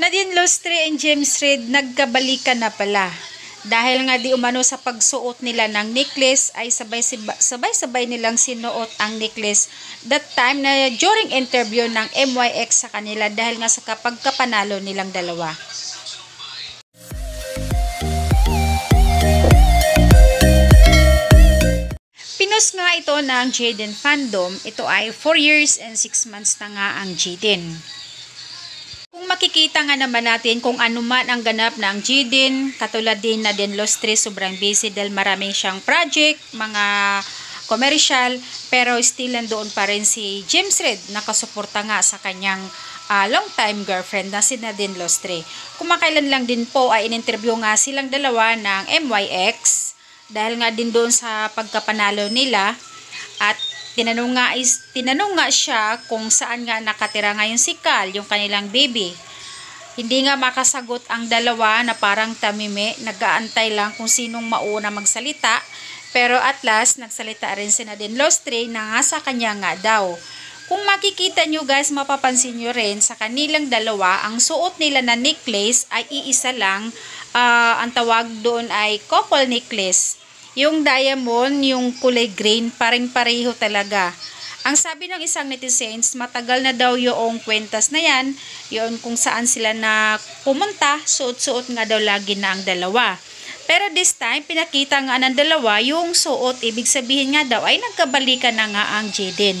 Nadine Lustre and James Reid nagkabalikan na pala. Dahil nga di umano sa pagsuot nila ng necklace ay sabay-sabay nilang sinuot ang necklace that time na during interview ng MYX sa kanila dahil nga sa kapag kapanalo nilang dalawa. Pinos nga ito ng Jaden fandom. Ito ay 4 years and 6 months na nga ang Jaden. Makikita nga naman natin kung ano man ang ganap ng Jaden, katulad din na din Los Tres, sobrang busy dahil maraming siyang project, mga commercial, pero still nandoon pa rin si James Red, nakasuporta nga sa kanyang uh, long time girlfriend na si Nadine Lostre. Kumakailan lang din po ay in-interview nga silang dalawa ng MYX dahil nga din doon sa pagkapanalo nila at tinanong nga, is, tinanong nga siya kung saan nga nakatira ngayon si Cal, yung kanilang baby. Hindi nga makasagot ang dalawa na parang tamime, nag-aantay lang kung sinong mauna magsalita. Pero at last, nagsalita rin si Nadine Lostre na nga sa kanya nga daw. Kung makikita nyo guys, mapapansin nyo rin sa kanilang dalawa, ang suot nila na necklace ay iisa lang. Uh, ang tawag doon ay couple necklace. Yung diamond, yung kulay green, paring pareho talaga. Ang sabi ng isang netizens, matagal na daw yung kwentas na yan, yun kung saan sila na pumunta, suot-suot nga daw lagi na ang dalawa. Pero this time, pinakita nga ng dalawa yung suot, ibig sabihin nga daw ay nagkabalikan na nga ang Jaden.